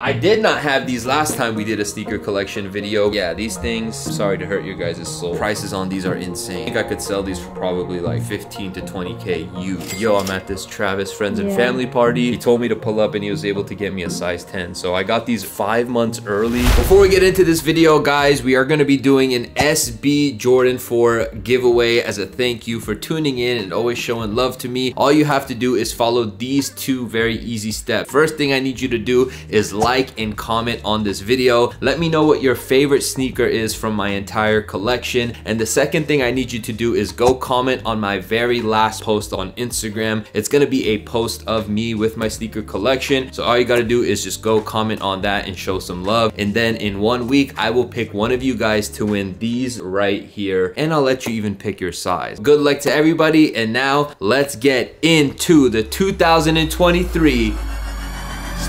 I did not have these last time we did a sneaker collection video. Yeah, these things, sorry to hurt your guys' soul. Prices on these are insane. I think I could sell these for probably like 15 to 20K You, Yo, I'm at this Travis friends and Yeah. family party. He told me to pull up and he was able to get me a size 10. So I got these five months early. Before we get into this video, guys, we are gonna be doing an SB Jordan 4 giveaway as a thank you for tuning in and always showing love to me. All you have to do is follow these two very easy steps. First thing I need you to do is like and comment on this video. Let me know what your favorite sneaker is from my entire collection. And the second thing I need you to do is go comment on my very last post on Instagram. It's gonna be a post of me with my sneaker collection. So all you gotta do is just go comment on that and show some love. And then in one week, I will pick one of you guys to win these right here. And I'll let you even pick your size. Good luck to everybody. And now let's get into the 2023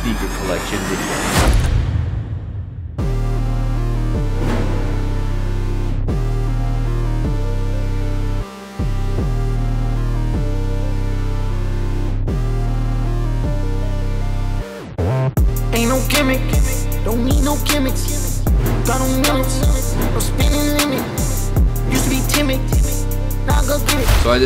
sneaker collection video.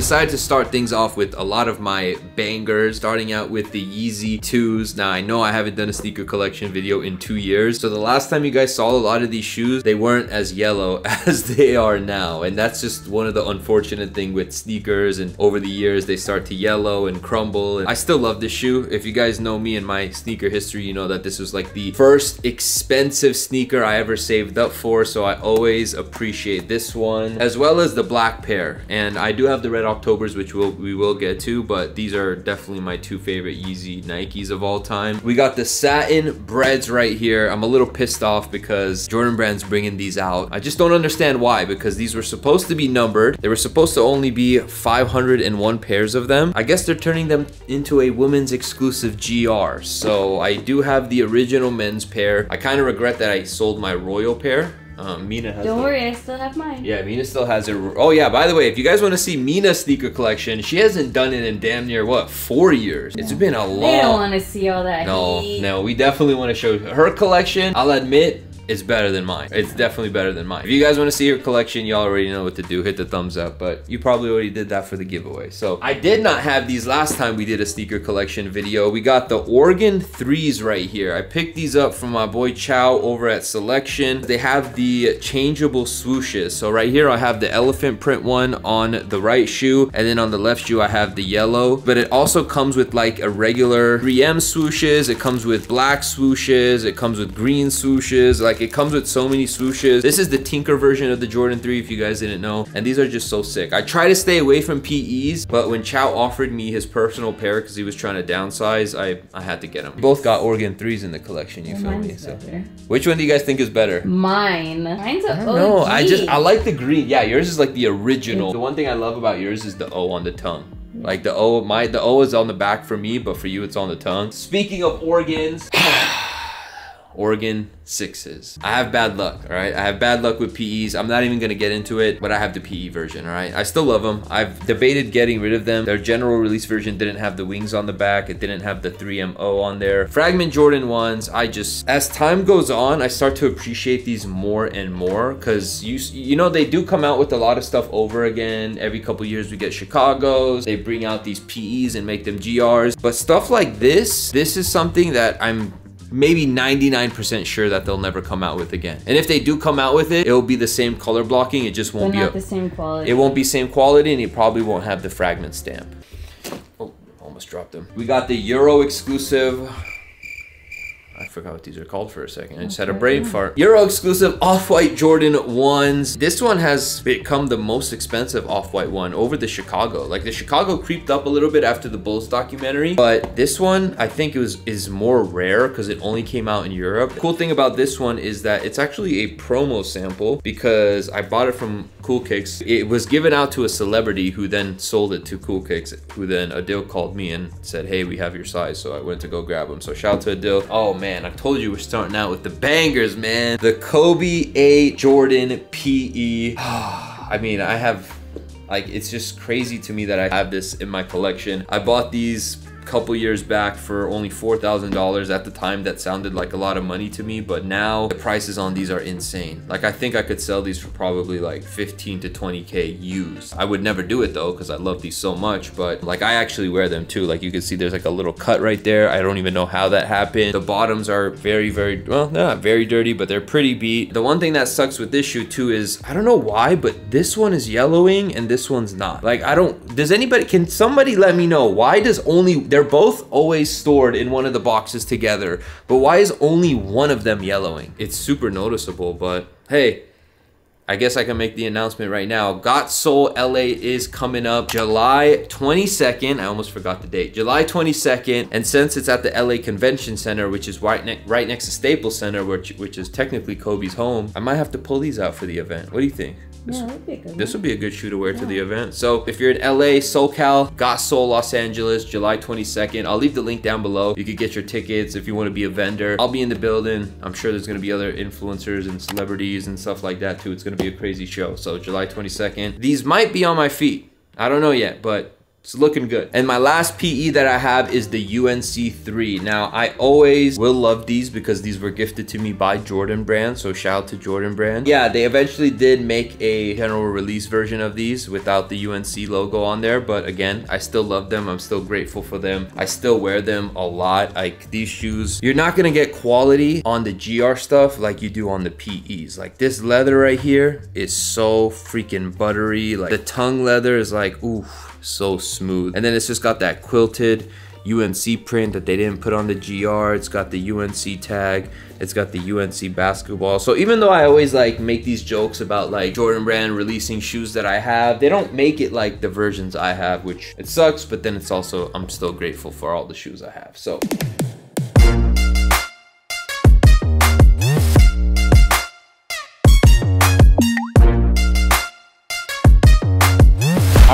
Decided to start things off with a lot of my bangers, starting out with the Yeezy 2s. Now I know I haven't done a sneaker collection video in two years. So the last time you guys saw a lot of these shoes, they weren't as yellow as they are now. And that's just one of the unfortunate thing with sneakers and over the years they start to yellow and crumble. And I still love this shoe. If you guys know me and my sneaker history, you know that this was like the first expensive sneaker I ever saved up for. So I always appreciate this one as well as the black pair. And I do have the red Octobers, which we'll, we will get to, but these are definitely my two favorite Yeezy Nikes of all time. We got the satin breads right here. I'm a little pissed off because Jordan Brand's bringing these out. I just don't understand why, because these were supposed to be numbered. They were supposed to only be 501 pairs of them. I guess they're turning them into a women's exclusive GR. So I do have the original men's pair. I kind of regret that I sold my royal pair. Um, Mina has Don't the- worry, I still have mine. yeah, Mina still has it. Oh yeah, by the way, if you guys want to see Mina's sneaker collection, she hasn't done it in damn near what four years. It's been a long. They don't want to see all that no, heat. no, we definitely want to show her collection. I'll admit. It's better than mine. It's definitely better than mine. If you guys want to see her collection, you all already know what to do. Hit the thumbs up, but you probably already did that for the giveaway. So I did not have these last time we did a sneaker collection video. We got the Oregon 3s right here. I picked these up from my boy Chow over at Selection. They have the changeable swooshes. So right here I have the elephant print one on the right shoe and then on the left shoe I have the yellow. But it also comes with like a regular 3M swooshes. It comes with black swooshes. It comes with green swooshes. Like it comes with so many swooshes. This is the Tinker version of the Jordan 3 if you guys didn't know. And these are just so sick. I try to stay away from PEs, but when Chow offered me his personal pair because he was trying to downsize, I, I had to get them. Both got Oregon 3s in the collection, you Well, feel me? So better. which one do you guys think is better? Mine. Mine's a I don't. I just I like the green. Yeah, yours is like the original. The one thing I love about yours is the O on the tongue. Like the O, my the O is on the back for me, but for you it's on the tongue. Speaking of organs, Oregon sixes. I have bad luck, all right? I have bad luck with PEs. I'm not even gonna get into it, but I have the PE version, all right? I still love them. I've debated getting rid of them. Their general release version didn't have the wings on the back. It didn't have the 3MO on there. Fragment Jordan ones, I just, as time goes on, I start to appreciate these more and more because you, you know, they do come out with a lot of stuff over again. Every couple years we get Chicago's. They bring out these PEs and make them GRs. But stuff like this, this is something that I'm maybe 99% sure that they'll never come out with again. And if they do come out with it, it'll be the same color blocking. It just won't be a, the same quality. it won't be same quality and it probably won't have the fragment stamp. Oh, almost dropped them. We got the Euro exclusive. Forgot what these are called for a second. I just had a brain fart. Euro exclusive off-white Jordan 1s. This one has become the most expensive off-white one over the Chicago. Like the Chicago creeped up a little bit after the Bulls documentary, but this one I think it was is more rare because it only came out in Europe. Cool thing about this one is that it's actually a promo sample because I bought it from Cool Kicks. It was given out to a celebrity who then sold it to Cool Kicks, who then Adil called me and said, hey, we have your size. So I went to go grab them. So shout out to Adil. Oh man, I told you we're starting out with the bangers, man. The Kobe A Jordan PE. I mean, I have like it's just crazy to me that I have this in my collection. I bought these couple years back for only $4,000 at the time that sounded like a lot of money to me but now the prices on these are insane. Like I think I could sell these for probably like 15 to 20k used. I would never do it though because I love these so much but like I actually wear them too. Like you can see there's like a little cut right there. I don't even know how that happened. The bottoms are very very well not very dirty but they're pretty beat. The one thing that sucks with this shoe too is I don't know why but this one is yellowing and this one's not. Like I don't does anybody can somebody let me know why does only they're both always stored in one of the boxes together, but why is only one of them yellowing? It's super noticeable, but hey, I guess I can make the announcement right now. Got Sole LA is coming up July 22nd. I almost forgot the date. July 22nd. And since it's at the LA Convention Center, which is right, ne right next to Staples Center, which, which is technically Kobe's home, I might have to pull these out for the event. What do you think? This, yeah, would be good. This would be a good shoe to wear yeah. to the event. So if you're in LA, SoCal, Got Sole Los Angeles, July 22nd. I'll leave the link down below. You could get your tickets if you want to be a vendor. I'll be in the building. I'm sure there's going to be other influencers and celebrities and stuff like that too. It's going to be a crazy show. So July 22nd. These might be on my feet. I don't know yet, but it's looking good. And my last PE that I have is the UNC3. Now, I always will love these because these were gifted to me by Jordan Brand. So shout out to Jordan Brand. Yeah, they eventually did make a general release version of these without the UNC logo on there. But again, I still love them. I'm still grateful for them. I still wear them a lot. Like these shoes, you're not gonna get quality on the GR stuff like you do on the PEs. Like this leather right here is so freaking buttery. Like the tongue leather is like, ooh so smooth. And then it's just got that quilted UNC print that they didn't put on the GR. It's got the UNC tag. It's got the UNC basketball. So even though I always like make these jokes about like Jordan Brand releasing shoes that I have, they don't make it like the versions I have, which it sucks, but then it's also, I'm still grateful for all the shoes I have. So.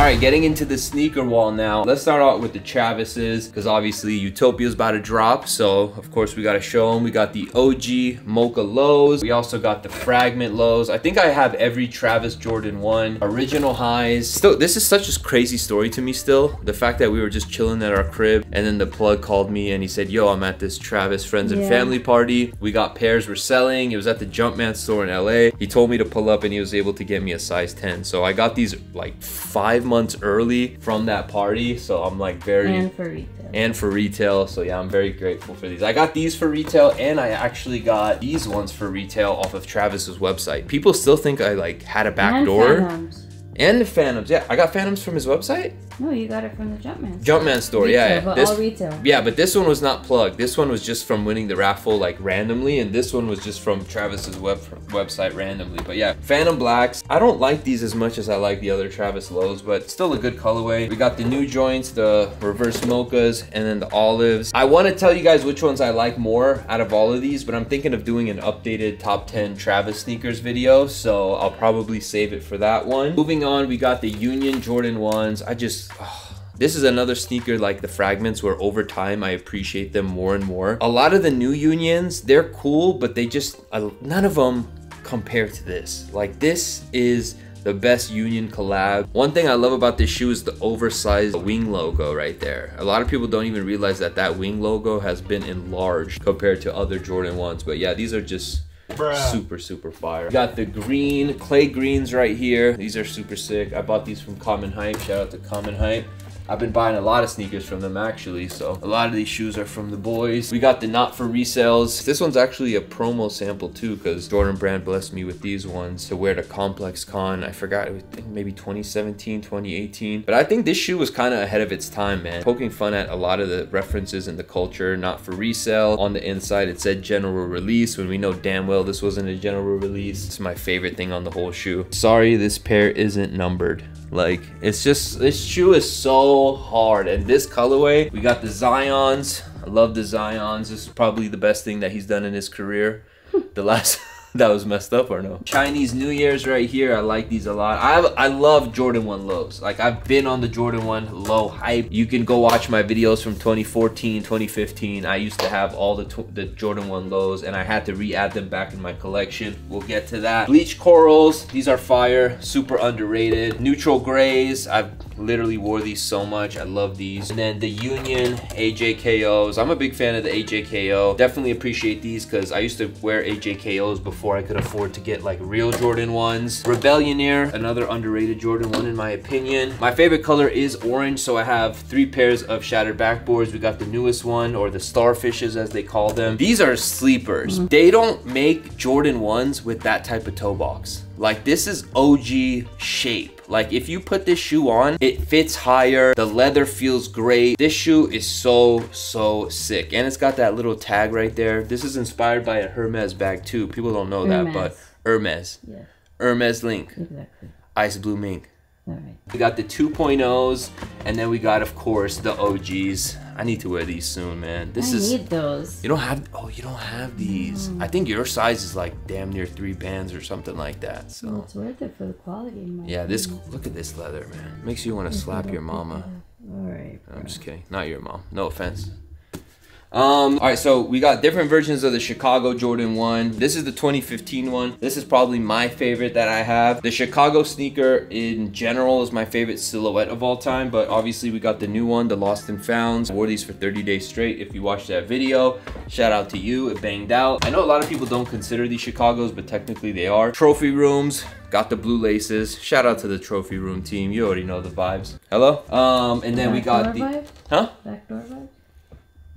Right, getting into the sneaker wall now. Let's start out with the Travises, because obviously Utopia's about to drop. So, of course, we got to show them. We got the OG Mocha lows. We also got the Fragment lows. I think I have every Travis Jordan 1. Original highs. Still, this is such a crazy story to me still. The fact that we were just chilling at our crib, and then the plug called me and he said, yo, I'm at this Travis friends and yeah. family party. We got pairs we're selling. It was at the Jumpman store in LA. He told me to pull up and he was able to get me a size 10. So I got these like five months months early from that party. So I'm like very and for retail. And for retail. So yeah, I'm very grateful for these. I got these for retail and I actually got these ones for retail off of Travis's website. People still think I like had a back and door. And the Phantoms. Yeah, I got Phantoms from his website. No, you got it from the Jumpman. Jumpman store, retail, yeah. But this, all retail. Yeah, but this one was not plugged. This one was just from winning the raffle like randomly, and this one was just from Travis's web website randomly. But yeah, Phantom Blacks. I don't like these as much as I like the other Travis lows, but still a good colorway. We got the new joints, the reverse mochas, and then the olives. I want to tell you guys which ones I like more out of all of these, but I'm thinking of doing an updated top 10 Travis sneakers video, so I'll probably save it for that one. Moving on, we got the Union Jordan 1s. I just... Oh, this is another sneaker like the fragments where over time I appreciate them more and more. A lot of the new unions, they're cool, but they just, none of them compare to this. Like this is the best union collab. One thing I love about this shoe is the oversized wing logo right there. A lot of people don't even realize that that wing logo has been enlarged compared to other Jordan 1s. But yeah, these are just Bruh. super super fire. Got the green clay greens right here. These are super sick. I bought these from common hype. Shout out to common hype I've been buying a lot of sneakers from them actually, so a lot of these shoes are from the boys. We got the not for resales. This one's actually a promo sample too, because Jordan Brand blessed me with these ones to wear to Complex Con. I forgot, I think maybe 2017, 2018. But I think this shoe was kind of ahead of its time, man. Poking fun at a lot of the references in the culture, not for resale. On the inside, it said general release when we know damn well this wasn't a general release. It's my favorite thing on the whole shoe. Sorry, this pair isn't numbered. Like, it's just, this shoe is so hard. And this colorway, we got the Zions. I love the Zions. This is probably the best thing that he's done in his career. the last that was messed up or no? Chinese New Year's right here. I like these a lot. I I love Jordan 1 lows. Like I've been on the Jordan 1 low hype. You can go watch my videos from 2014, 2015. I used to have all the, the Jordan 1 lows and I had to re-add them back in my collection. We'll get to that. Bleach corals. These are fire. Super underrated. Neutral grays. I've literally wore these so much. I love these. And then the Union AJKOs. I'm a big fan of the AJKO. Definitely appreciate these because I used to wear AJKOs before I could afford to get like real Jordan ones. Rebellionaire, another underrated Jordan one in my opinion. My favorite color is orange, so I have three pairs of shattered backboards. We got the newest one, or the starfishes as they call them. These are sleepers. Mm-hmm. They don't make Jordan 1s with that type of toe box. Like this is OG shape. Like if you put this shoe on, it fits higher. The leather feels great. This shoe is so, so sick. And it's got that little tag right there. This is inspired by a Hermes bag too. People don't know that, but Hermes. Yeah, Hermes Link. exactly. Ice Blue Mink. All right. We got the 2.0s, and then we got, of course, the OGs. I need to wear these soon, man. This I is. need those. You don't have. Oh, you don't have these. I think your size is like damn near three bands or something like that. Well, So. it's worth it for the quality. Yeah, this. Look at this leather, man. Makes you want to slap your mama. All right. I'm just kidding. Not your mom. No offense. Um, all right, so we got different versions of the Chicago Jordan 1. This is the 2015 one. This is probably my favorite that I have. The Chicago sneaker in general is my favorite silhouette of all time, but obviously we got the new one, the Lost and Founds. I wore these for 30 days straight. If you watched that video, shout out to you. It banged out. I know a lot of people don't consider these Chicagos, but technically they are. Trophy rooms, got the blue laces. Shout out to the trophy room team. You already know the vibes. Hello? Um, and then we got Backdoor the, vibe? huh? Backdoor vibe?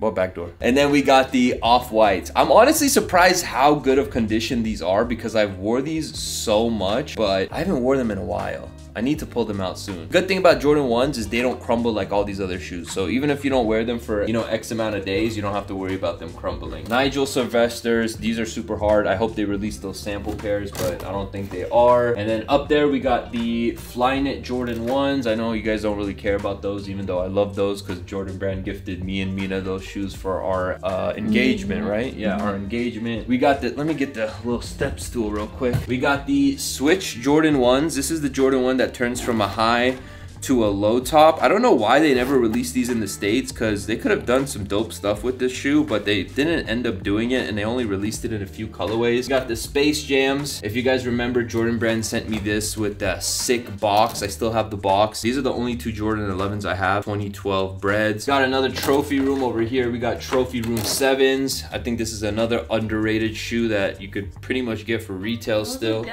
What back door? And then we got the off-whites. I'm honestly surprised how good of condition these are because I've wore these so much, but I haven't worn them in a while. I need to pull them out soon. Good thing about Jordan 1s is they don't crumble like all these other shoes. So even if you don't wear them for, you know, X amount of days, you don't have to worry about them crumbling. Nigel Sylvesters, these are super hard. I hope they release those sample pairs, but I don't think they are. And then up there, we got the Flyknit Jordan 1s. I know you guys don't really care about those, even though I love those because Jordan Brand gifted me and Mina those shoes for our uh, engagement, right? Yeah, our engagement. We got the, let me get the little step stool real quick. We got the Switch Jordan 1s. This is the Jordan 1 that turns from a high to a low top. I don't know why they never released these in the States because they could have done some dope stuff with this shoe, but they didn't end up doing it and they only released it in a few colorways. Got the Space Jams. If you guys remember, Jordan Brand sent me this with that sick box. I still have the box. These are the only two Jordan 11s I have, 2012 breads. Got another trophy room over here. We got trophy room sevens. I think this is another underrated shoe that you could pretty much get for retail still.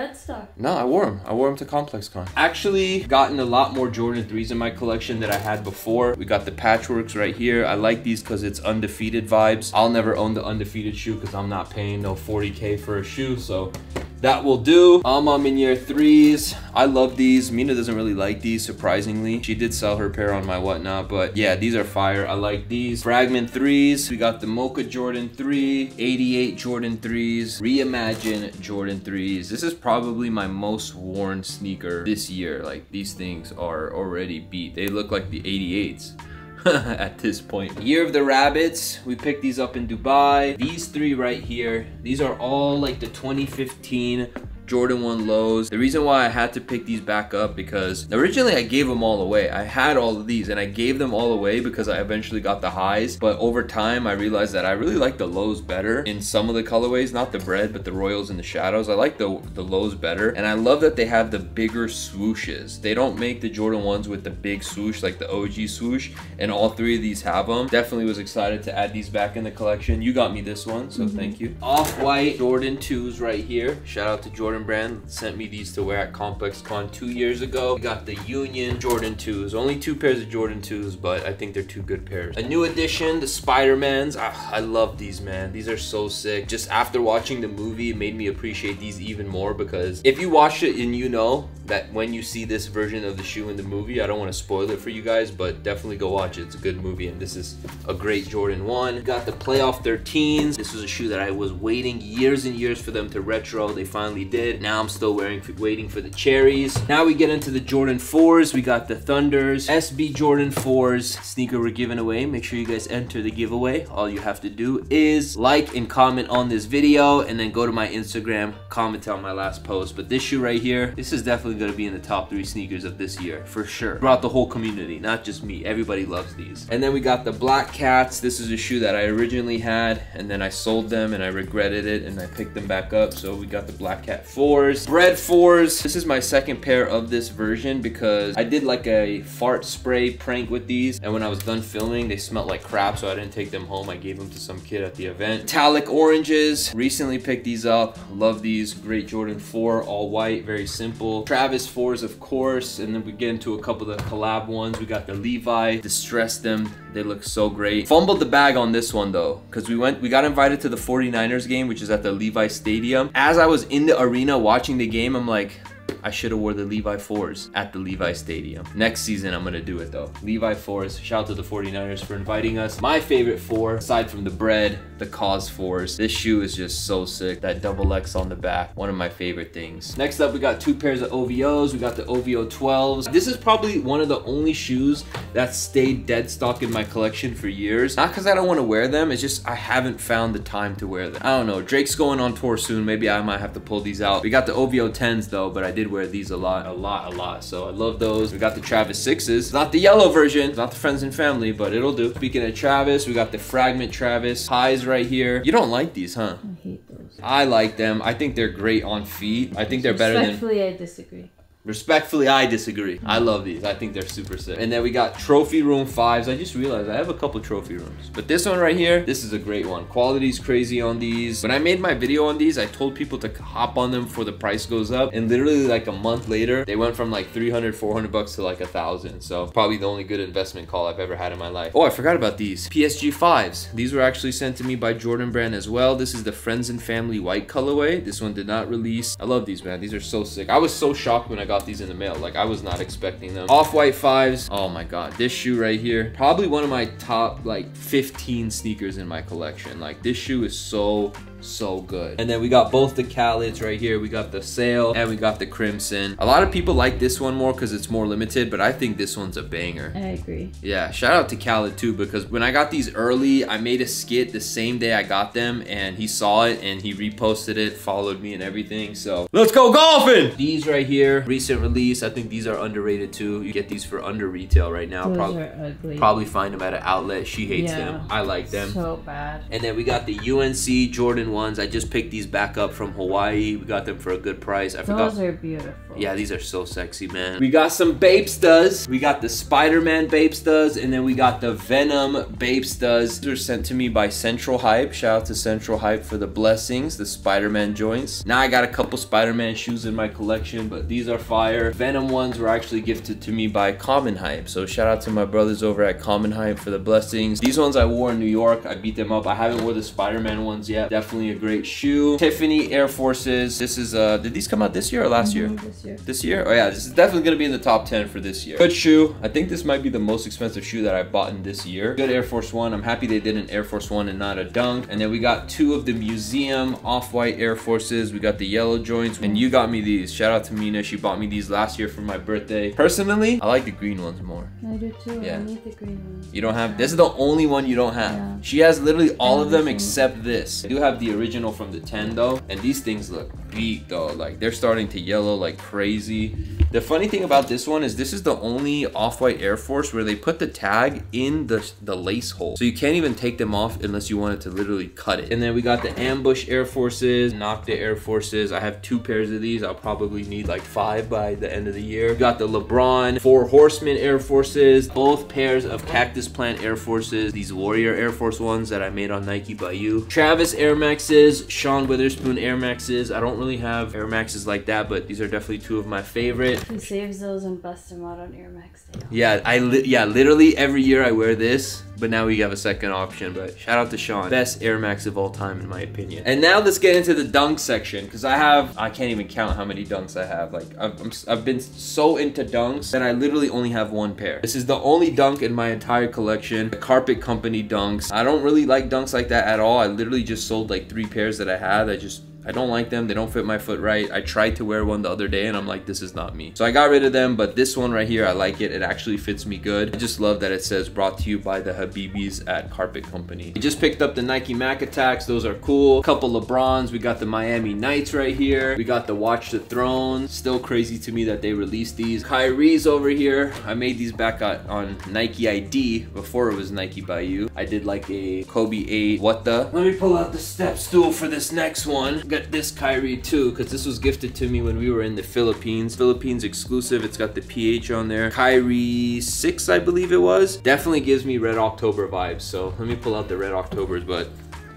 No, I wore them. I wore them to Complex Con. Actually, gotten a lot more Jordan 3s in my collection that I had before. We got the patchworks right here. I like these because it's undefeated vibes. I'll never own the undefeated shoe because I'm not paying no 40K for a shoe. So that will do. A Ma Maniére 3s. I love these. Mina doesn't really like these, surprisingly. She did sell her pair on my whatnot, but yeah, these are fire. I like these. Fragment 3s. We got the Mocha Jordan 3, 88 Jordan 3s, Reimagine Jordan 3s. This is probably my most worn sneaker this year. Like, these things are already beat. They look like the 88s. at this point. Year of the Rabbits, we picked these up in Dubai. These three right here, these are all like the 2015 Jordan 1 lows. The reason why I had to pick these back up because originally I gave them all away. I had all of these and I gave them all away because I eventually got the highs. But over time, I realized that I really like the lows better in some of the colorways, not the bread, but the royals and the shadows. I like the, the lows better. And I love that they have the bigger swooshes. They don't make the Jordan 1s with the big swoosh, like the OG swoosh. And all three of these have them. Definitely was excited to add these back in the collection. You got me this one, so mm-hmm. thank you. Off-white Jordan 2s right here. Shout out to Jordan Brand. Sent me these to wear at Complex Con two years ago. We got the Union Jordan 2s. Only two pairs of Jordan 2s, but I think they're two good pairs. A new addition, the Spider-Mans. Ah, I love these, man. These are so sick. Just after watching the movie, it made me appreciate these even more because if you watch it and you know that when you see this version of the shoe in the movie, I don't want to spoil it for you guys, but definitely go watch it. It's a good movie, and this is a great Jordan 1. Got the Playoff 13s. This was a shoe that I was waiting years and years for them to retro. They finally did. Now I'm still wearing, waiting for the cherries. Now we get into the Jordan 4s. We got the Thunders, SB Jordan 4s sneaker we're giving away. Make sure you guys enter the giveaway. All you have to do is like and comment on this video, and then go to my Instagram, comment on my last post. But this shoe right here, this is definitely gonna be in the top three sneakers of this year for sure. Throughout the whole community, not just me. Everybody loves these. And then we got the Black Cats. This is a shoe that I originally had, and then I sold them, and I regretted it, and I picked them back up. So we got the Black Cat fours, Bread fours. This is my second pair of this version because I did like a fart spray prank with these, and when I was done filming, they smelled like crap, so I didn't take them home. I gave them to some kid at the event. Metallic oranges. Recently picked these up. Love these. Great Jordan 4, all white, very simple. Travis 4s, of course, and then we get into a couple of the collab ones. We got the Levi, distressed them. They look so great. Fumbled the bag on this one though, because we went, we got invited to the 49ers game, which is at the Levi Stadium. As I was in the arena watching the game, I'm like, I should have wore the Levi 4s at the Levi Stadium. Next season, I'm gonna do it though. Levi 4s, shout out to the 49ers for inviting us. My favorite four, aside from the bread, the Kaws 4s. This shoe is just so sick. That double X on the back, one of my favorite things. Next up, we got two pairs of OVOs. We got the OVO 12s. This is probably one of the only shoes that stayed dead stock in my collection for years. Not because I don't want to wear them, it's just I haven't found the time to wear them. I don't know, Drake's going on tour soon. Maybe I might have to pull these out. We got the OVO 10s though, but I did wear these a lot, a lot, a lot. So I love those. We got the Travis 6s. Not the yellow version, not the friends and family, but it'll do. Speaking of Travis, we got the Fragment Travis highs right here. You don't like these, huh? I hate those. I like them. I think they're great on feet. I think they're better than Respectfully, I disagree. Respectfully, I disagree. I mm. love these. I think they're super sick. And then we got trophy room fives. I just realized I have a couple trophy rooms. But this one right here, this is a great one. Quality's crazy on these. When I made my video on these, I told people to hop on them before the price goes up. And literally like a month later, they went from like 300, 400 bucks to like a thousand. So probably the only good investment call I've ever had in my life. Oh, I forgot about these. PSG fives. These were actually sent to me by Jordan Brand as well. This is the Friends and Family white colorway. This one did not release. I love these, man. These are so sick. I was so shocked when I got these in the mail. Like I was not expecting them. Off-white fives. Oh my God. This shoe right here. Probably one of my top like 15 sneakers in my collection. Like this shoe is so so good. And then we got both the Khaleds right here. We got the Sail and we got the Crimson. A lot of people like this one more because it's more limited, but I think this one's a banger. I agree. Yeah, shout out to Khaled too because when I got these early, I made a skit the same day I got them and he saw it and he reposted it, followed me and everything. So let's go golfing! These right here, recent release. I think these are underrated too. You get these for under retail right now. Those Probably are ugly. probably find them at an outlet. She hates Yeah. them. I like them. So bad. And then we got the UNC Jordan ones. I just picked these back up from Hawaii. We got them for a good price. I forgot. Those are beautiful. Yeah, these are so sexy, man. We got some Bapestas. We got the Spider-Man Bapestas, and then we got the Venom Bapestas. These were sent to me by Central Hype. Shout out to Central Hype for the blessings, the Spider-Man joints. Now I got a couple Spider-Man shoes in my collection, but these are fire. Venom ones were actually gifted to me by Common Hype. So shout out to my brothers over at Common Hype for the blessings. These ones I wore in New York. I beat them up. I haven't wore the Spider-Man ones yet. Definitely a great shoe. Tiffany Air Forces. This is, uh, did these come out this year or last year? Mhm, This year. This year? Oh yeah, this is definitely gonna be in the top 10 for this year. Good shoe. I think this might be the most expensive shoe that I bought in this year. Good Air Force One. I'm happy they did an Air Force One and not a dunk. And then we got two of the museum off-white Air Forces. We got the yellow joints. And you got me these. Shout out to Mina. She bought me these last year for my birthday. Personally, I like the green ones more. I do too. Yeah. I need the green one. You don't have this is the only one you don't have. Yeah. She has literally all of them except this. I do have the original from the 10 though, and these things look beat though. Like they're starting to yellow like crazy. The funny thing about this one is this is the only off-white Air Force where they put the tag in the the lace hole. So you can't even take them off unless you wanted to literally cut it. And then we got the Ambush Air Forces, Nocta Air Forces. I have two pairs of these. I'll probably need like five by the end of the year. We got the LeBron Four Horsemen Air Forces, both pairs of Cactus Plant Air Forces, these Warrior Air Force ones that I made on Nike by you. Travis Air Maxes, Sean Wotherspoon Air Maxes. I don't really have Air Maxes like that, but these are definitely two of my favorite. He saves those and busts them out on Air Max Day. Yeah, I li- yeah, literally every year I wear this, but now we have a second option. But shout out to Sean, best Air Max of all time in my opinion. And now let's get into the dunk section because I have I can't even count how many dunks I have. Like I've, I'm, I've been so into dunks that I literally only have one pair. This is the only dunk in my entire collection. The Carpet Company dunks. I don't really like dunks like that at all. I literally just sold like three pairs that I had. I just I don't like them. They don't fit my foot right. I tried to wear one the other day and I'm like, this is not me. So I got rid of them, but this one right here, I like it. It actually fits me good. I just love that it says brought to you by the Habibis at Carpet Company. We just picked up the Nike Mac Attacks. Those are cool. A Couple LeBrons. We got the Miami Nights right here. We got the Watch the Throne. Still crazy to me that they released these. Kyrie's over here. I made these back on, on Nike ID before it was Nike by you. I did like a Kobe 8. What the? Let me pull out the step stool for this next one. Got this Kyrie too, because this was gifted to me when we were in the Philippines. Philippines exclusive. It's got the PH on there. Kyrie 6, I believe it was. Definitely gives me Red October vibes. So let me pull out the Red Octobers, but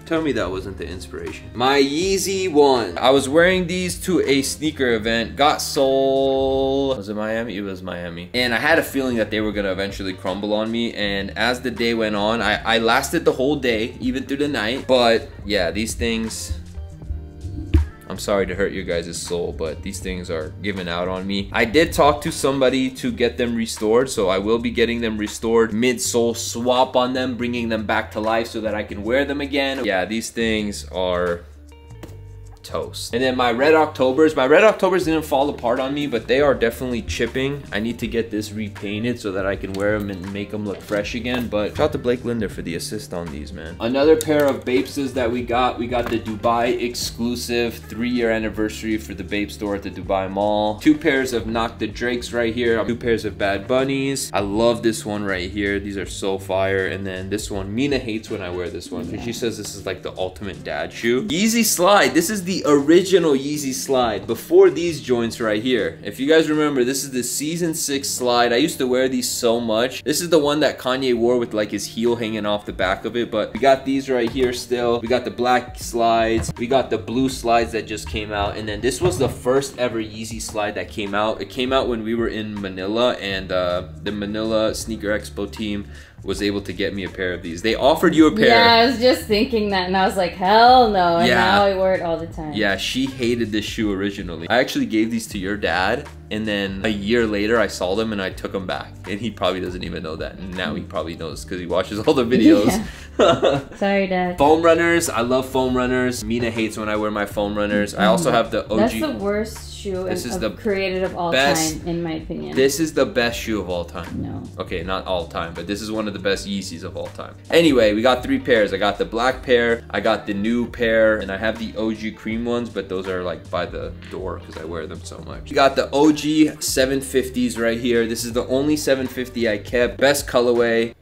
Tell me that wasn't the inspiration. My Yeezy one. I was wearing these to a sneaker event. Got Sole. Was it Miami? It was Miami. And I had a feeling that they were gonna eventually crumble on me. And as the day went on, I, I lasted the whole day, even through the night. But yeah, these things, I'm sorry to hurt your guys' soul, but these things are giving out on me. I did talk to somebody to get them restored, so I will be getting them restored. Mid-sole swap on them, bringing them back to life so that I can wear them again. Yeah, these things are toast. And then my red Octobers, my red Octobers didn't fall apart on me, but they are definitely chipping. I need to get this repainted so that I can wear them and make them look fresh again. But shout out to Blake Linder for the assist on these, man. Another pair of Bapeses that we got. We got the Dubai exclusive three-year anniversary for the Bape store at the Dubai Mall. Two pairs of Nocta Drakes right here. Two pairs of Bad Bunnies. I love this one right here. These are so fire. And then this one, Mina hates when I wear this one because she says this is like the ultimate dad shoe. Yeezy Slide. This is the original Yeezy slide before these joints right here. If you guys remember, this is the season six slide. I used to wear these so much. This is the one that Kanye wore with like his heel hanging off the back of it, but we got these right here still. We got the black slides. We got the blue slides that just came out. And then this was the first ever Yeezy slide that came out. It came out when we were in Manila and uh, the Manila Sneaker Expo team was able to get me a pair of these. They offered you a pair. Yeah, I was just thinking that, and I was like, hell no. And Yeah. now I wear it all the time. Yeah, she hated this shoe originally. I actually gave these to your dad, and then a year later I saw them and I took them back. And he probably doesn't even know that. And now he probably knows because he watches all the videos. Sorry, Dad. foam runners, I love foam runners. Mina hates when I wear my foam runners. I also mm-hmm. have the OG. That's the worst shoe This is the created of all best- time, in my opinion. This is the best shoe of all time. no. Okay, not all time, but this is one of the best Yeezys of all time. Anyway, we got three pairs. I got the black pair, I got the new pair, and I have the OG cream ones, but those are like by the door because I wear them so much. We got the OG 750s right here. This is the only 750 I kept. Best colorway.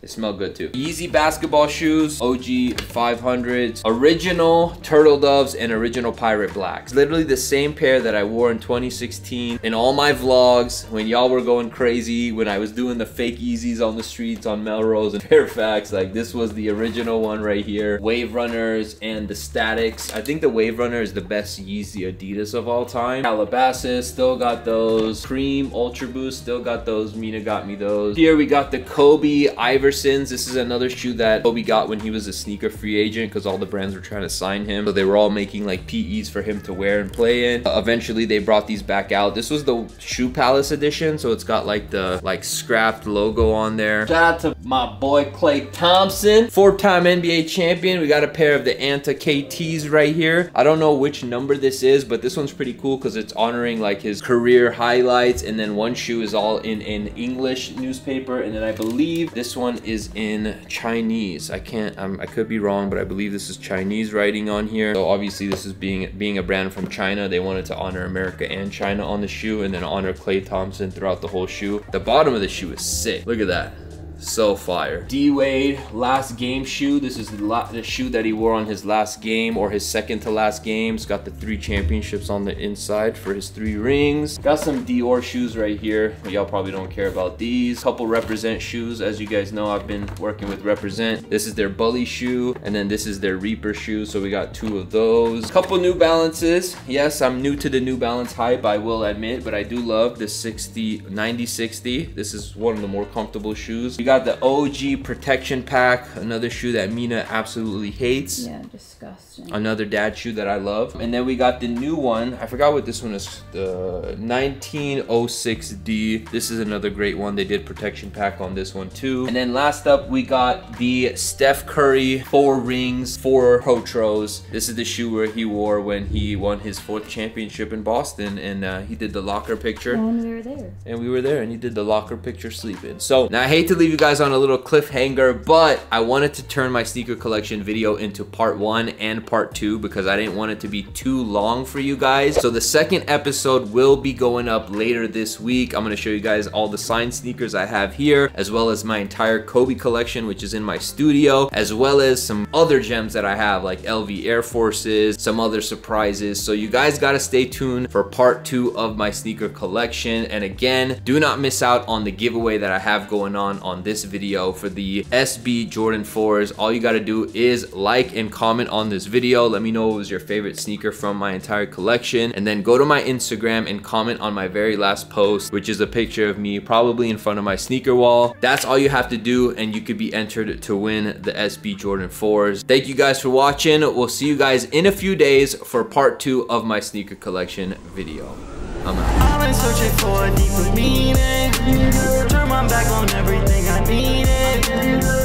They smell good too. Yeezy basketball shoes, OG 500s, original Turtle Doves, and original Pirate Blacks. Literally the same pair that I wore in 2016 in all my vlogs when y'all were going crazy, when I was doing the fake Yeezys on the streets on Melrose and Fairfax. Like this was the original one right here. Wave Runners and the Statics. I think the Wave Runner is the best Yeezy Adidas of all time. Calabasas, still got those. Cream, Ultra Boost, still got those. Mina got me those. Here we got the Kobe Iversons. This is another shoe that Kobe got when he was a sneaker free agent because all the brands were trying to sign him. So they were all making like PEs for him to wear and play in. Uh, eventually they brought these back out. This was the Shoe Palace edition. So it's got like the like scrapped logo on there. Shout out to my boy Klay Thompson, four-time NBA champion. We got a pair of the Anta KTs right here. I don't know which number this is, but this one's pretty cool because it's honoring like his career highlights. And then one shoe is all in an English newspaper. And then I believe this one is in Chinese. I can't, I'm, I could be wrong, but I believe this is Chinese writing on here. So obviously this is being, being a brand from China. They wanted to honor America and China on the shoe and then honor Klay Thompson throughout the whole shoe. The bottom of the shoe is sick. Look at that. So fire. D Wade, last game shoe. This is the, the shoe that he wore on his last game or his second to last game. It's got the three championships on the inside for his three rings. Got some Dior shoes right here. Y'all probably don't care about these. Couple Represent shoes. As you guys know, I've been working with Represent. This is their Bully shoe, and then this is their Reaper shoe. So we got two of those. Couple New Balances. Yes, I'm new to the New Balance hype, I will admit, but I do love the 60, 90, 60. This is one of the more comfortable shoes. You got the OG protection pack, another shoe that Mina absolutely hates. Yeah, disgusting. Another dad shoe that I love. And then we got the new one. I forgot what this one is. The 1906D. This is another great one. They did protection pack on this one too. And then last up, we got the Steph Curry four rings, four Protros. This is the shoe where he wore when he won his fourth championship in Boston. And uh, he did the locker picture. When we were there. And we were there and he did the locker picture sleeping. So now I hate to leave you guys on a little cliffhanger, but I wanted to turn my sneaker collection video into part one and part two because I didn't want it to be too long for you guys. So the second episode will be going up later this week. I'm gonna show you guys all the signed sneakers I have here, as well as my entire Kobe collection, which is in my studio, as well as some other gems that I have like LV Air Forces, some other surprises. So you guys gotta stay tuned for part two of my sneaker collection. And again, do not miss out on the giveaway that I have going on on this video for the SB Jordan 4s. All you gotta do is like and comment on this video. Let me know what was your favorite sneaker from my entire collection. And then go to my Instagram and comment on my very last post, which is a picture of me probably in front of my sneaker wall. That's all you have to do and you could be entered to win the SB Jordan 4s. Thank you guys for watching. We'll see you guys in a few days for part two of my sneaker collection video. I'm out. I've been searching for a deeper meaning. Turn my back on everything I needed.